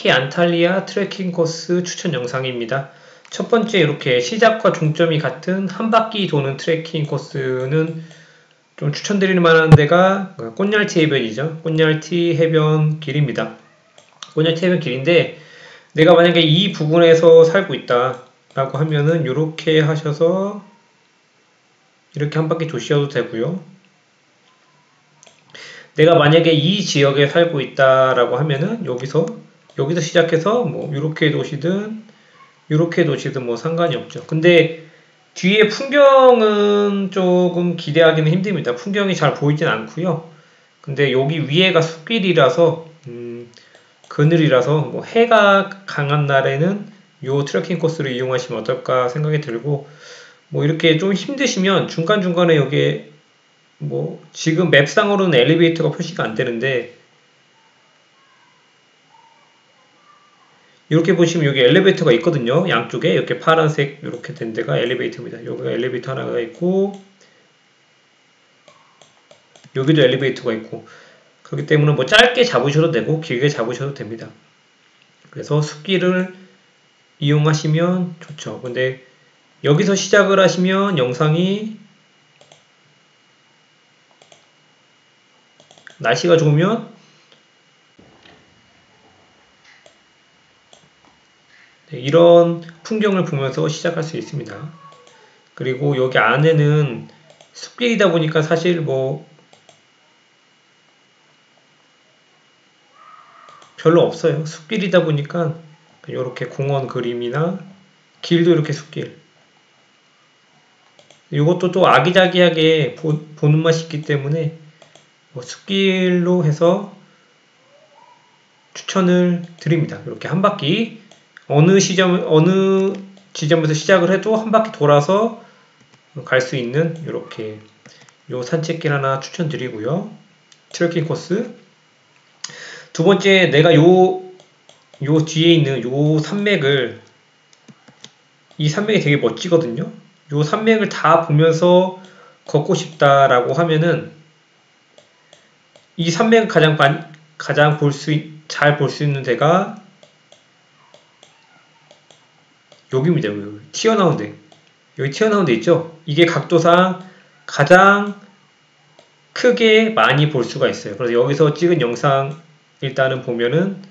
터키 안탈리아 트레킹 코스 추천 영상입니다. 첫 번째 이렇게 시작과 종점이 같은 한 바퀴 도는 트레킹 코스는 좀 추천드릴 만한 데가 꽃날티 해변이죠. 꽃날티 해변 길입니다. 꽃날티 해변 길인데 내가 만약에 이 부분에서 살고 있다 라고 하면은 이렇게 하셔서 이렇게 한 바퀴 도셔도 되고요. 내가 만약에 이 지역에 살고 있다라고 하면은 여기서 여기서 시작해서 뭐 이렇게 도시든 이렇게 도시든 뭐 상관이 없죠. 근데 뒤에 풍경은 조금 기대하기는 힘듭니다. 풍경이 잘 보이진 않고요. 근데 여기 위에가 숲길이라서 음, 그늘이라서 뭐 해가 강한 날에는 요 트레킹 코스를 이용하시면 어떨까 생각이 들고 뭐 이렇게 좀 힘드시면 중간중간에 여기에 뭐 지금 맵상으로는 엘리베이터가 표시가 안 되는데 이렇게 보시면 여기 엘리베이터가 있거든요. 양쪽에 이렇게 파란색 이렇게 된 데가 엘리베이터입니다. 여기가 엘리베이터 하나가 있고 여기도 엘리베이터가 있고 그렇기 때문에 뭐 짧게 잡으셔도 되고 길게 잡으셔도 됩니다. 그래서 숲길을 이용하시면 좋죠. 근데 여기서 시작을 하시면 영상이 날씨가 좋으면 이런 풍경을 보면서 시작할 수 있습니다. 그리고 여기 안에는 숲길이다 보니까 사실 뭐 별로 없어요. 숲길이다 보니까 이렇게 공원 그림이나 길도 이렇게 숲길 이것도 또 아기자기하게 보, 는 맛이 있기 때문에 뭐 숲길로 해서 추천을 드립니다. 이렇게 한 바퀴 어느 시점 어느 지점에서 시작을 해도 한 바퀴 돌아서 갈 수 있는 이렇게 요 산책길 하나 추천드리고요. 트레킹 코스. 두 번째 내가 요 요 뒤에 있는 요 산맥을 이 산맥이 되게 멋지거든요. 요 산맥을 다 보면서 걷고 싶다라고 하면은 이 산맥을 가장 가장 볼 수 잘 볼 수 있는 데가 여기입니다. 여기. 튀어나온 데. 여기 튀어나온 데 있죠? 이게 각도상 가장 크게 많이 볼 수가 있어요. 그래서 여기서 찍은 영상 일단은 보면은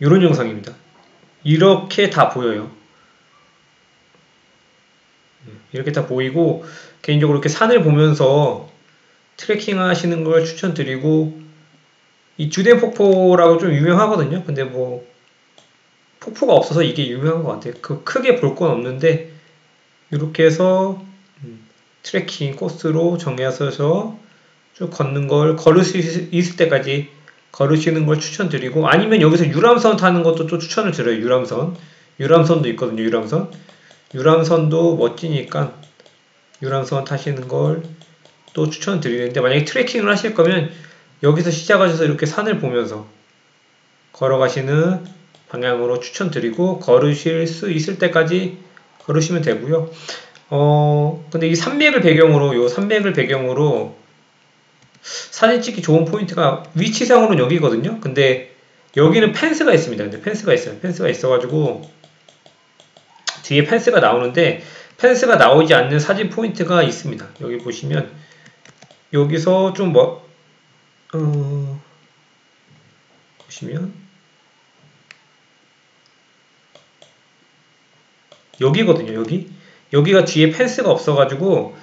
이런 영상입니다. 이렇게 다 보여요. 이렇게 다 보이고 개인적으로 이렇게 산을 보면서 트레킹 하시는 걸 추천드리고 이 주된 폭포라고 좀 유명하거든요. 근데 뭐 폭포가 없어서 이게 유명한 것 같아요. 그 크게 볼 건 없는데 이렇게 해서 음, 트레킹 코스로 정해서 쭉 걷는 걸 걸을 수 있을 때까지 걸으시는 걸 추천드리고 아니면 여기서 유람선 타는 것도 또 추천을 드려요. 유람선. 유람선도 있거든요. 유람선. 유람선도 멋지니까 유람선 타시는 걸 또 추천드리는데 만약에 트레킹을 하실 거면 여기서 시작하셔서 이렇게 산을 보면서 걸어가시는 방향으로 추천드리고 걸으실 수 있을 때까지 걸으시면 되고요. 어, 근데 이 산맥을 배경으로, 요 산맥을 배경으로 사진 찍기 좋은 포인트가 위치상으로는 여기거든요. 근데 여기는 펜스가 있습니다. 근데 펜스가 있어요. 펜스가 있어가지고 뒤에 펜스가 나오는데 펜스가 나오지 않는 사진 포인트가 있습니다. 여기 보시면 여기서 좀 뭐, 어, 보시면 여기거든요 여기. 여기가 뒤에 펜스가 없어가지고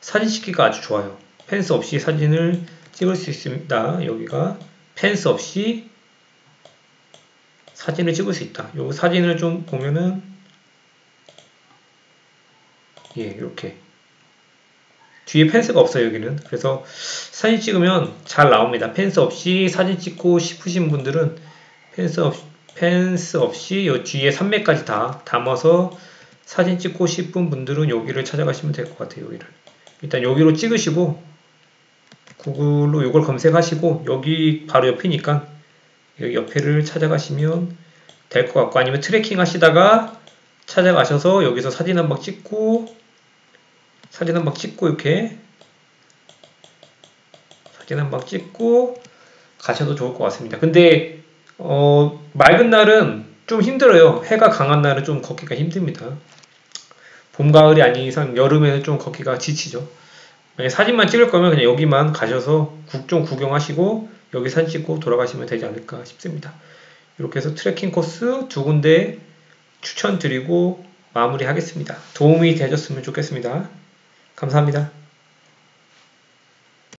사진 찍기가 아주 좋아요. 펜스 없이 사진을 찍을 수 있습니다. 여기가 펜스 없이 사진을 찍을 수 있다. 요 사진을 좀 보면은 예 이렇게 뒤에 펜스가 없어요 여기는. 그래서 사진 찍으면 잘 나옵니다. 펜스 없이 사진 찍고 싶으신 분들은 펜스, 없, 펜스 없이 요 뒤에 3매까지 다 담아서 사진 찍고 싶은 분들은 여기를 찾아가시면 될 것 같아요 여기를. 일단 여기로 찍으시고 구글로 이걸 검색하시고 여기 바로 옆이니까 여기 옆에를 찾아가시면 될 것 같고 아니면 트래킹 하시다가 찾아가셔서 여기서 사진 한방 찍고 사진 한 방 찍고 이렇게 사진 한번 찍고 가셔도 좋을 것 같습니다. 근데 어, 맑은 날은 좀 힘들어요. 해가 강한 날은 좀 걷기가 힘듭니다. 봄, 가을이 아닌 이상 여름에는 좀 걷기가 지치죠. 사진만 찍을 거면 그냥 여기만 가셔서 국 좀 구경하시고 여기 사진 찍고 돌아가시면 되지 않을까 싶습니다. 이렇게 해서 트레킹 코스 두 군데 추천드리고 마무리하겠습니다. 도움이 되셨으면 좋겠습니다. 감사합니다.